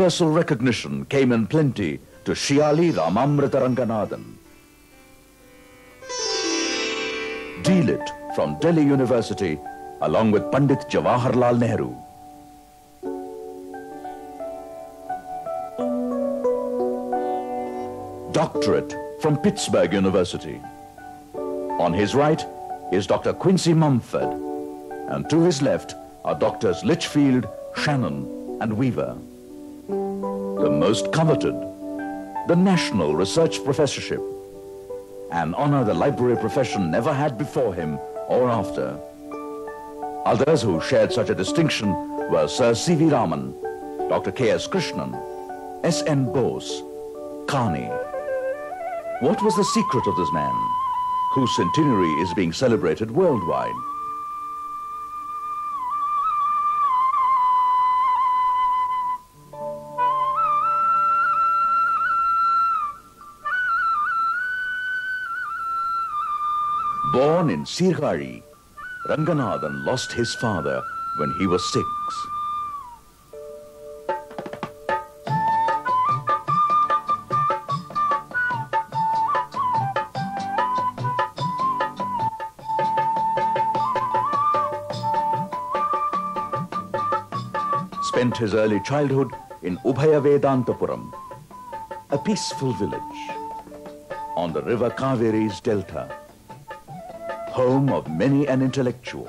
Universal recognition came in plenty to Shiyali Ramamrita Ranganathan. D-Lit from Delhi University along with Pandit Jawaharlal Nehru. Doctorate from Pittsburgh University. On his right is Dr. Quincy Mumford, and to his left are Doctors Litchfield, Shannon, and Weaver. The most coveted, the National Research Professorship, an honor the library profession never had before him or after. Others who shared such a distinction were Sir C.V. Raman, Dr. K.S. Krishnan, S.N. Bose, Kane. What was the secret of this man, whose centenary is being celebrated worldwide? Born in Sirkazhi, Ranganathan lost his father when he was six. Spent his early childhood in Ubhaya Vedantapuram, a peaceful village on the river Kaveri's delta home of many an intellectual.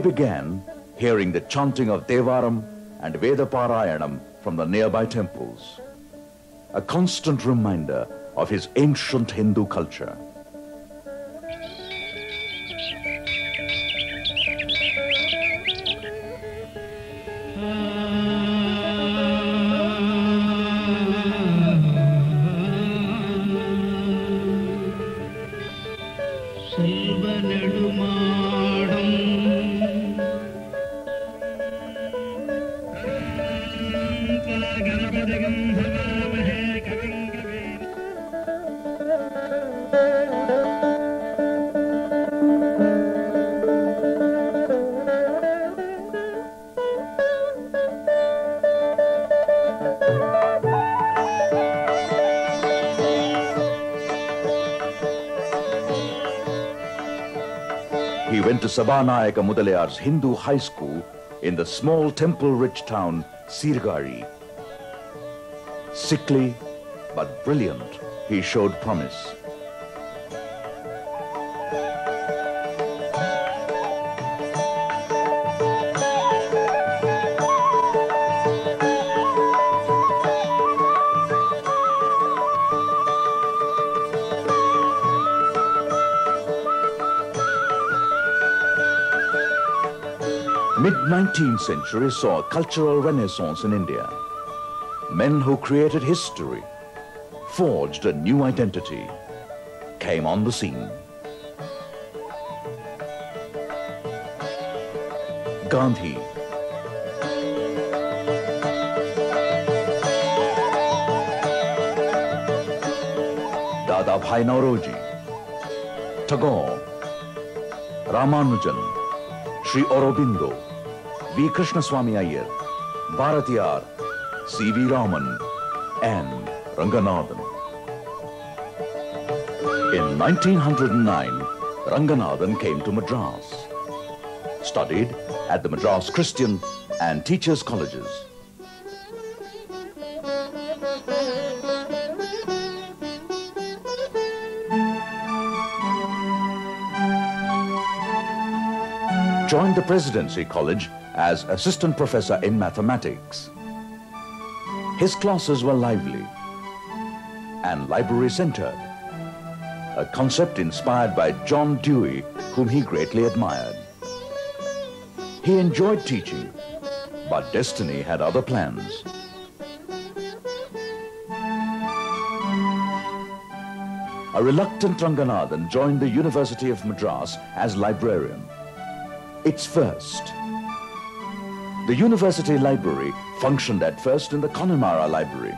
Began hearing the chanting of Devaram and Vedaparayanam from the nearby temples, a constant reminder of his ancient Hindu culture. Sabanayaka Mudaliar's Hindu high school in the small temple-rich town Sirkazhi. Sickly but brilliant, he showed promise. Mid-19th century saw a cultural renaissance in India. Men who created history, forged a new identity, came on the scene. Gandhi, Dada Bhai Naoroji, Tagore, Ramanujan, Sri Aurobindo, V. Krishnaswamy Iyer, Bharatiyar, C.V. Raman, and Ranganathan. In 1909, Ranganathan came to Madras, studied at the Madras Christian and Teachers Colleges. Joined the Presidency College as assistant professor in mathematics. His classes were lively. and library-centered, a concept inspired by John Dewey, whom he greatly admired. He enjoyed teaching, but destiny had other plans. A reluctant Ranganathan joined the University of Madras as librarian. Its first. The university library functioned at first in the Connemara Library.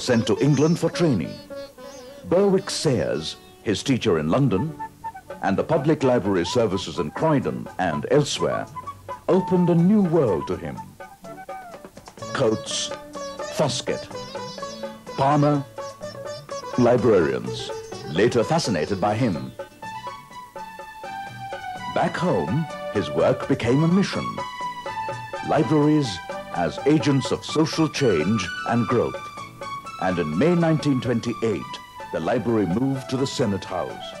Sent to England for training. Berwick Sayers, his teacher in London, and the public library services in Croydon and elsewhere opened a new world to him. Coates, Foskett, Palmer, librarians, later fascinated by him. Back home, his work became a mission. Libraries as agents of social change and growth. And in May 1928, the library moved to the Senate House.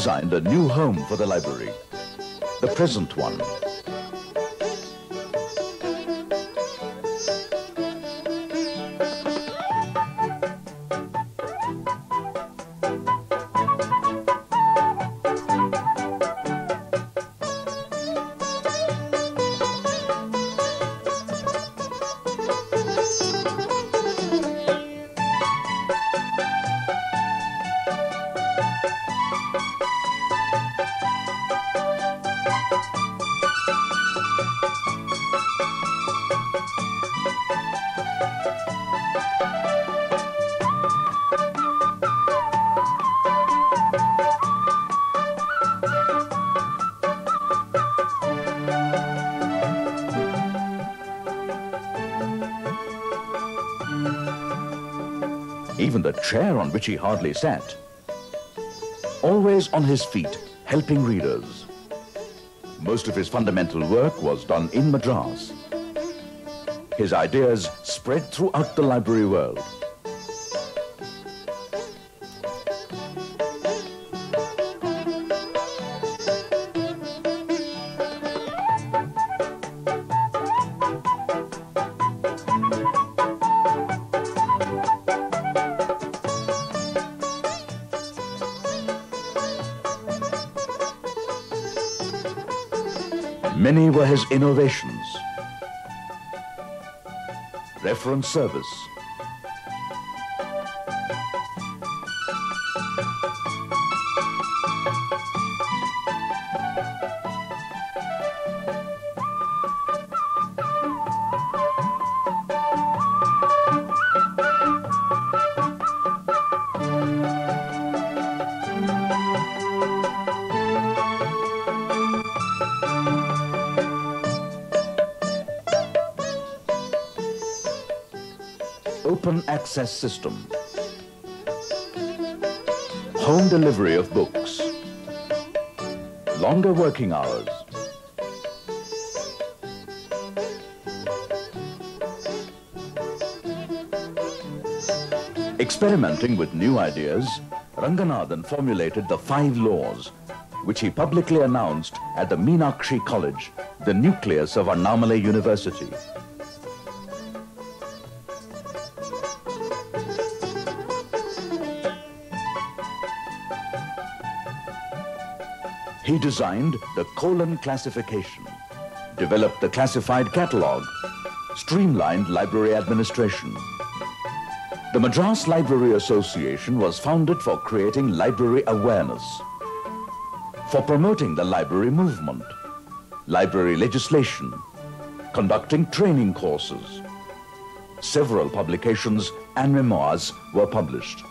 Designed a new home for the library, the present one. On which he hardly sat. Always on his feet, helping readers. Most of his fundamental work was done in Madras. His ideas spread throughout the library world. His innovations. Reference service. Open access system. Home delivery of books. Longer working hours. Experimenting with new ideas, Ranganathan formulated the five laws, which he publicly announced at the Meenakshi College, the nucleus of Annamalai University. He designed the colon classification, developed the classified catalog, streamlined library administration. The Madras Library Association was founded for creating library awareness, for promoting the library movement, library legislation, conducting training courses. Several publications and memoirs were published.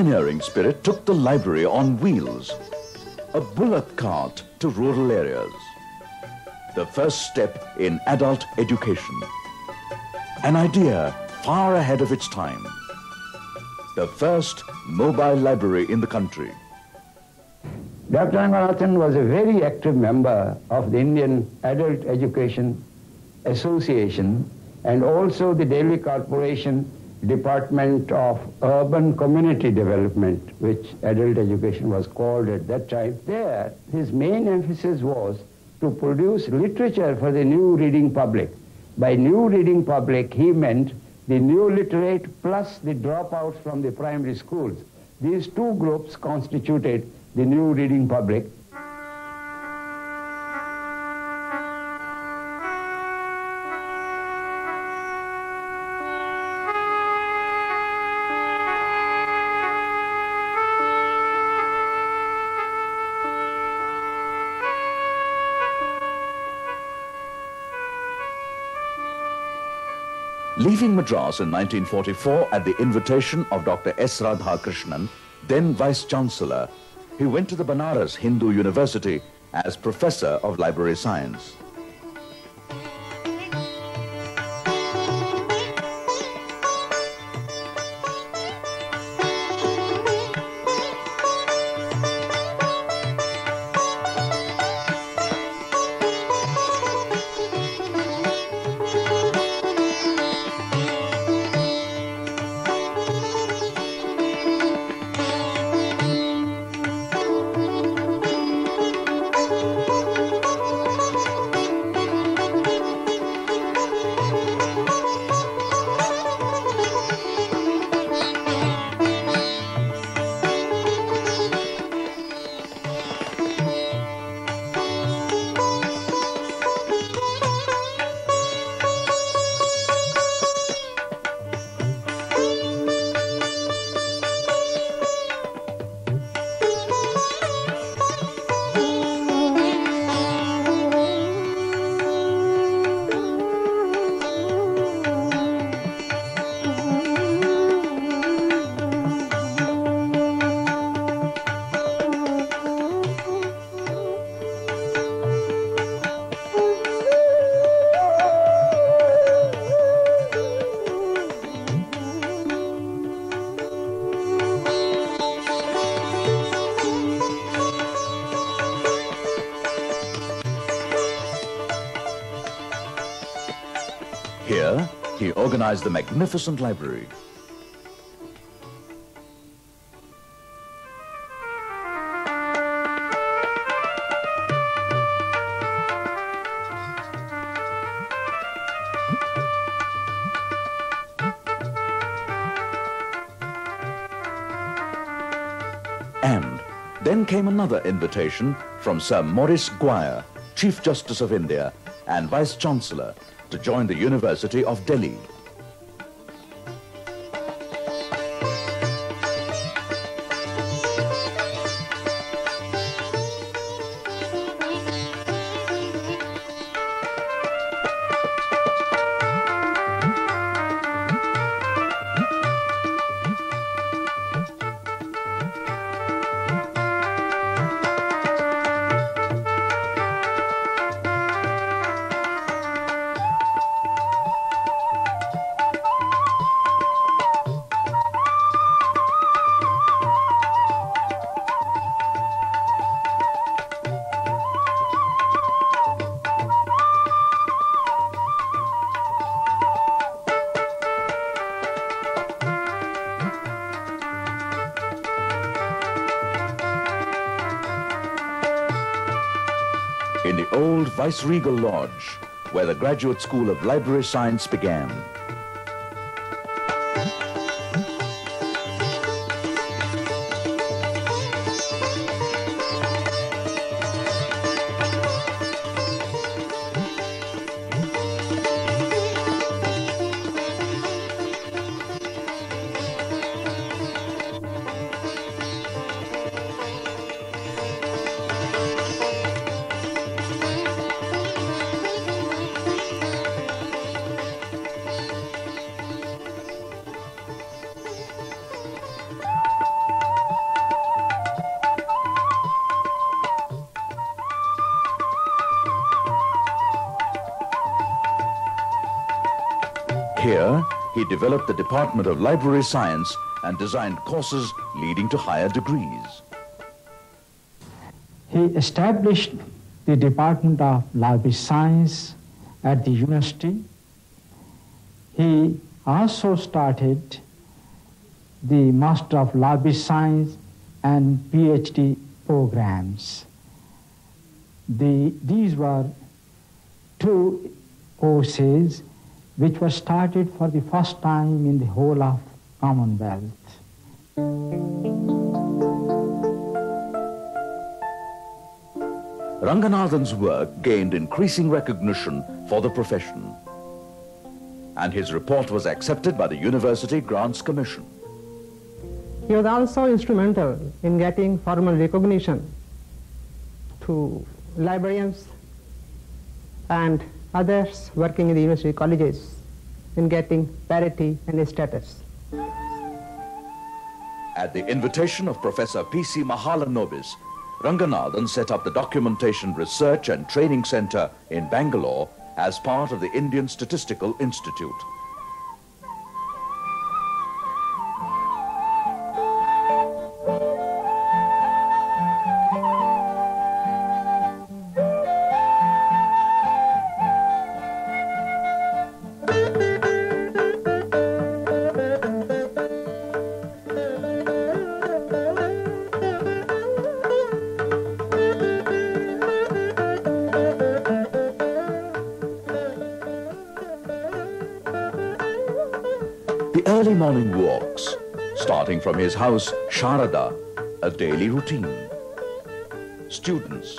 Pioneering spirit took the library on wheels, a bullock cart to rural areas. The first step in adult education. An idea far ahead of its time. The first mobile library in the country. Dr. Ranganathan was a very active member of the Indian Adult Education Association and also the Delhi Corporation Department of Urban Community Development, which adult education was called at that time. There, his main emphasis was to produce literature for the new reading public. By new reading public, he meant the new literate plus the dropouts from the primary schools. These two groups constituted the new reading public. Leaving Madras in 1944 at the invitation of Dr. S. Radhakrishnan, then Vice Chancellor, he went to the Banaras Hindu University as Professor of Library Science. He the magnificent library. And then came another invitation from Sir Maurice Gwyer, Chief Justice of India and Vice Chancellor, to join the University of Delhi. Old Viceregal Lodge, where the Graduate School of Library Science began. Developed the Department of Library Science and designed courses leading to higher degrees. He established the Department of Library Science at the university. He also started the Master of Library Science and PhD programs. The, these were two courses which were started for the first time in the whole of Commonwealth. Ranganathan's work gained increasing recognition for the profession, and his report was accepted by the University Grants Commission. He was also instrumental in getting formal recognition to librarians and others working in the university colleges in getting parity and status. At the invitation of Professor P.C. Mahalanobis, Ranganathan set up the Documentation Research and Training Center in Bangalore as part of the Indian Statistical Institute. From his house, Sharada, a daily routine. Students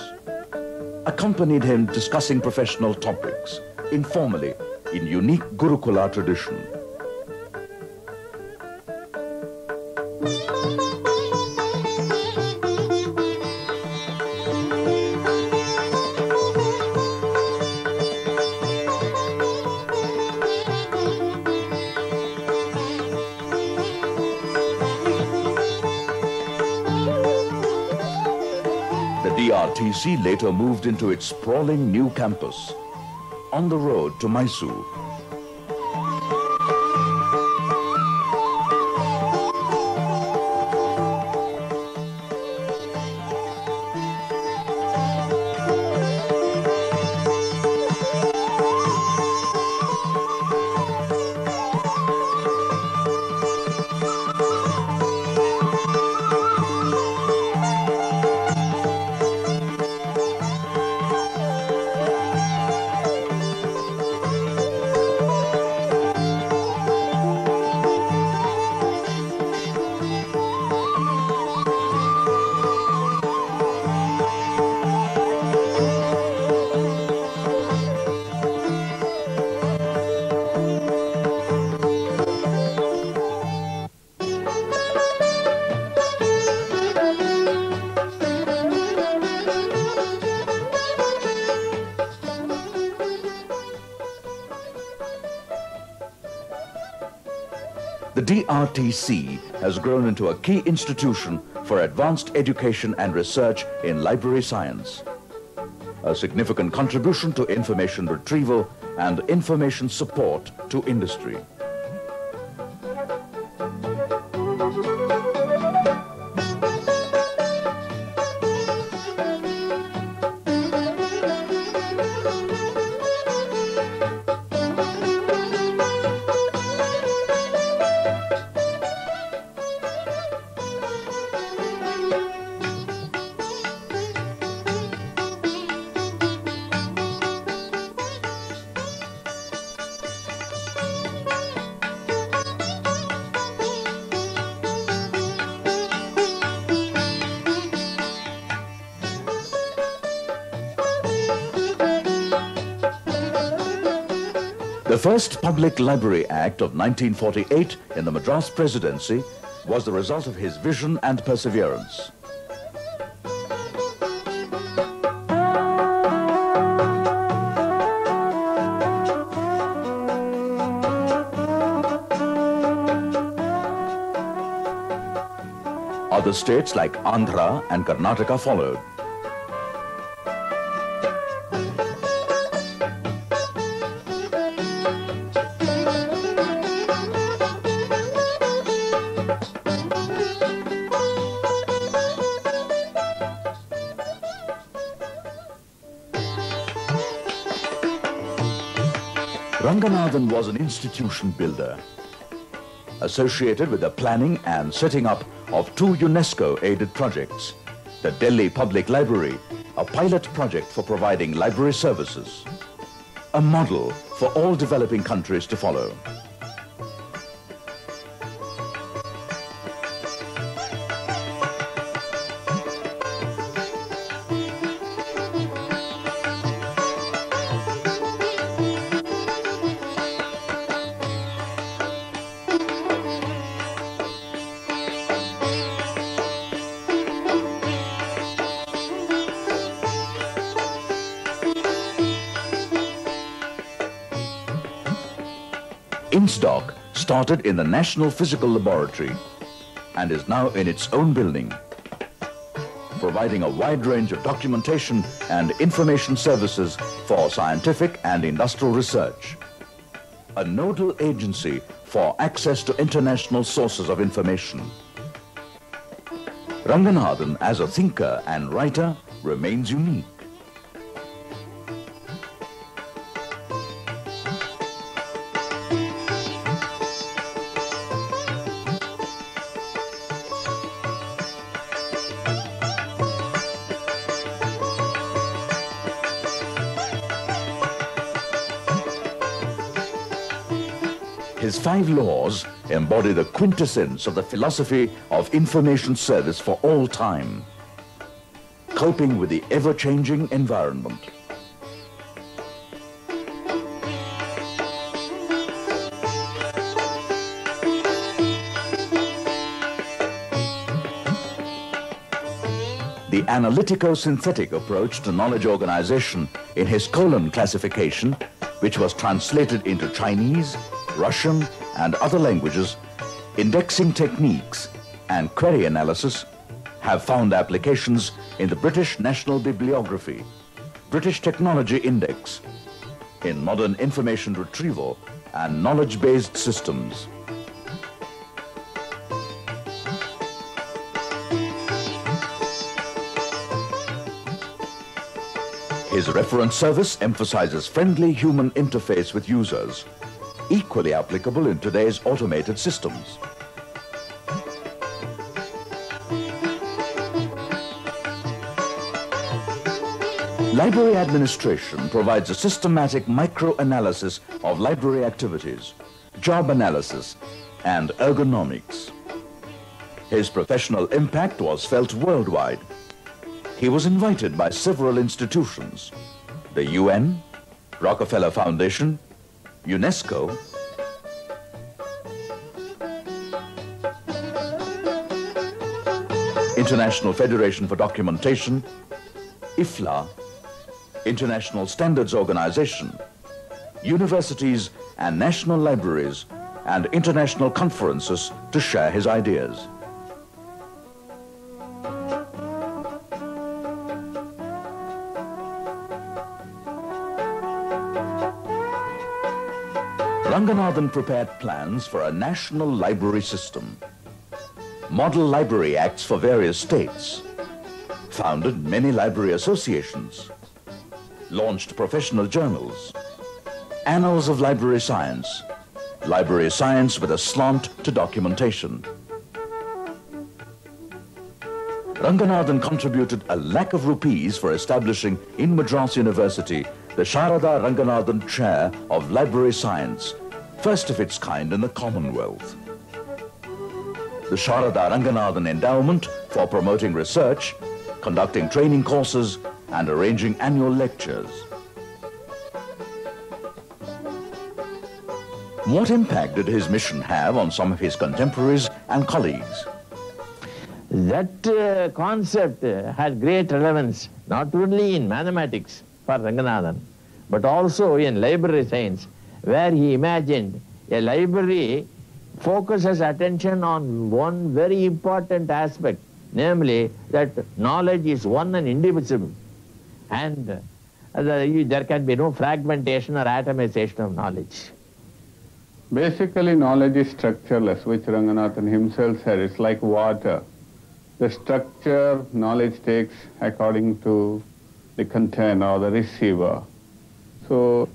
accompanied him discussing professional topics, informally, in unique Gurukula tradition. DRTC later moved into its sprawling new campus on the road to Mysore. DRTC has grown into a key institution for advanced education and research in library science. A significant contribution to information retrieval and information support to industry. The first Public Library Act of 1948 in the Madras Presidency was the result of his vision and perseverance. Other states like Andhra and Karnataka followed. Ranganathan was an institution builder associated with the planning and setting up of two UNESCO-aided projects, the Delhi Public Library, a pilot project for providing library services, a model for all developing countries to follow. Started in the National Physical Laboratory and is now in its own building, providing a wide range of documentation and information services for scientific and industrial research. A nodal agency for access to international sources of information. Ranganathan, as a thinker and writer, remains unique. Five laws embody the quintessence of the philosophy of information service for all time, coping with the ever-changing environment. The analytico-synthetic approach to knowledge organization in his colon classification, which was translated into Chinese, Russian, and other languages, indexing techniques and query analysis have found applications in the British National Bibliography, British Technology Index, in modern information retrieval and knowledge-based systems. His reference service emphasizes friendly human interface with users, equally applicable in today's automated systems. Library administration provides a systematic micro-analysis of library activities, job analysis, and ergonomics. His professional impact was felt worldwide. He was invited by several institutions, the UN, Rockefeller Foundation, UNESCO, International Federation for Documentation, IFLA, International Standards Organization, universities and national libraries, and international conferences to share his ideas. Ranganathan prepared plans for a national library system, model library acts for various states, founded many library associations, launched professional journals, Annals of Library Science, library science with a slant to documentation. Ranganathan contributed a lakh of rupees for establishing in Madras University the Sharada Ranganathan Chair of Library Science, first of its kind in the Commonwealth. The Sharada Ranganathan Endowment for promoting research, conducting training courses, and arranging annual lectures. What impact did his mission have on some of his contemporaries and colleagues? That uh, concept uh, had great relevance not only in mathematics for Ranganathan, but also in library science, where he imagined a library focuses attention on one very important aspect, namely that knowledge is one and indivisible. And uh, there can be no fragmentation or atomization of knowledge. Basically, knowledge is structureless, which Ranganathan himself said. It's like water. The structure knowledge takes according to the container or the receiver. So,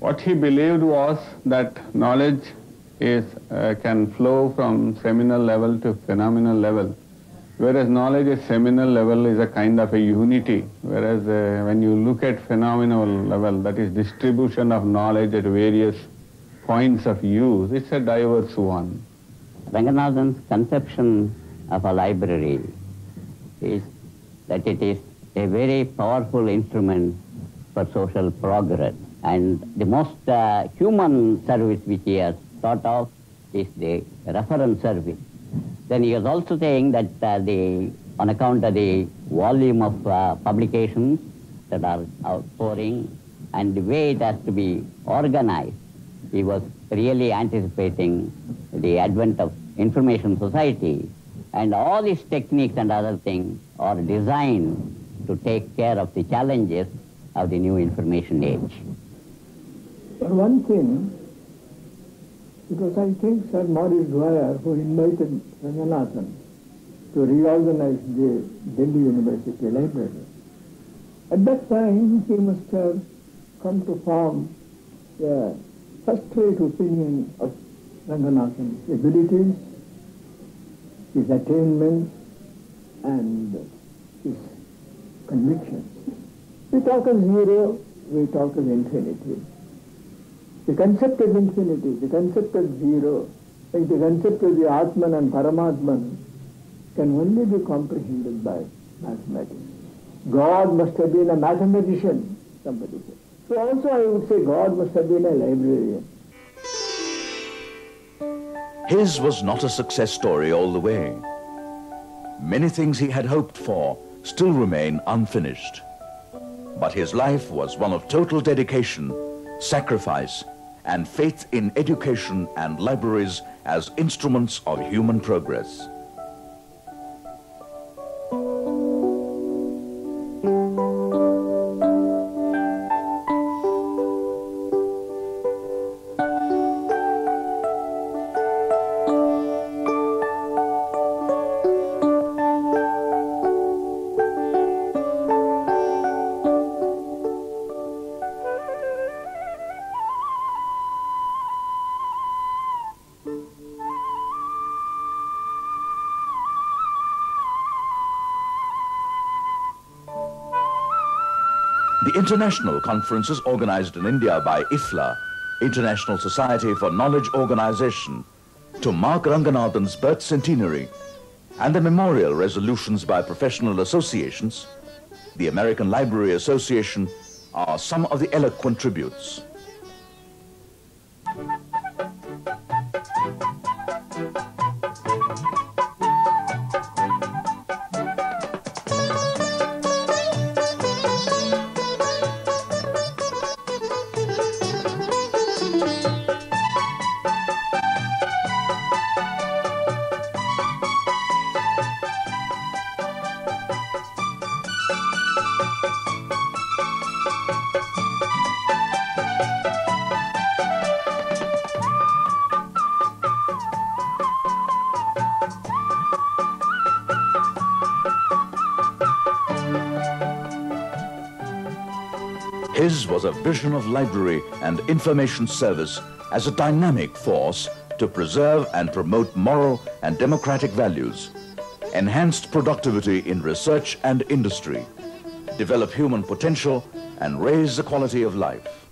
what he believed was that knowledge is uh, can flow from seminal level to phenomenal level, whereas knowledge at seminal level is a kind of a unity, whereas uh, when you look at phenomenal level, that is distribution of knowledge at various points of use, it's a diverse one. Ranganathan's conception of a library is that it is a very powerful instrument for social progress. And the most uh, human service which he has thought of is the reference service. Then he was also saying that uh, the, on account of the volume of uh, publications that are outpouring and the way it has to be organized, he was really anticipating the advent of information society and all these techniques and other things are designed to take care of the challenges of the new information age. For one thing, because I think Sir Maurice Gwyer, who invited Ranganathan to reorganize the Delhi University Library, at that time he must have come to form a first-rate opinion of Ranganathan's abilities, his attainments, and his convictions. We talk of zero, we talk of infinity. The concept of infinity, the concept of zero, and the concept of the Atman and Paramatman can only be comprehended by mathematics. God must have been a mathematician, somebody said. So also I would say God must have been a librarian. His was not a success story all the way. Many things he had hoped for still remain unfinished. But his life was one of total dedication, sacrifice, and faith in education and libraries as instruments of human progress. International conferences organized in India by IFLA, International Society for Knowledge Organization, to mark Ranganathan's birth centenary, and the memorial resolutions by professional associations, the American Library Association, are some of the eloquent tributes. Vision of library and information service as a dynamic force to preserve and promote moral and democratic values, enhanced productivity in research and industry, develop human potential, and raise the quality of life.